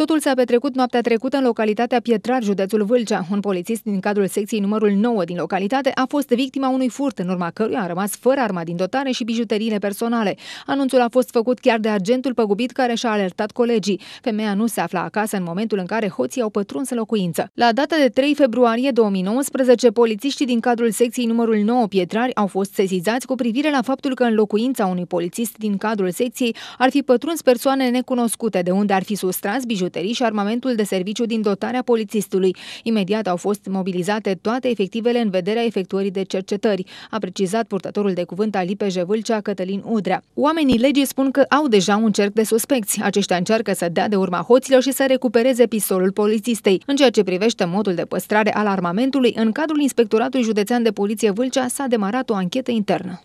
Totul s-a petrecut noaptea trecută în localitatea Pietrar, județul Vâlcea. Un polițist din cadrul secției numărul 9 din localitate a fost victima unui furt, în urma căruia a rămas fără arma din dotare și bijuteriile personale. Anunțul a fost făcut chiar de agentul păgubit care și-a alertat colegii. Femeia nu se afla acasă în momentul în care hoții au pătruns în locuință. La data de 3 februarie 2019, polițiștii din cadrul secției numărul 9 Pietrari au fost sesizați cu privire la faptul că în locuința unui polițist din cadrul secției ar fi pătruns persoane necunoscute, de unde ar fi sustras bijuterii și armamentul de serviciu din dotarea polițistului. Imediat au fost mobilizate toate efectivele în vederea efectuării de cercetări, a precizat purtătorul de cuvânt al Lipe Vâlcea, Cătălin Udrea. Oamenii legii spun că au deja un cerc de suspecți. Aceștia încearcă să dea de urma hoților și să recupereze pistolul polițistei. În ceea ce privește modul de păstrare al armamentului, în cadrul Inspectoratului Județean de Poliție Vâlcea s-a demarat o anchetă internă.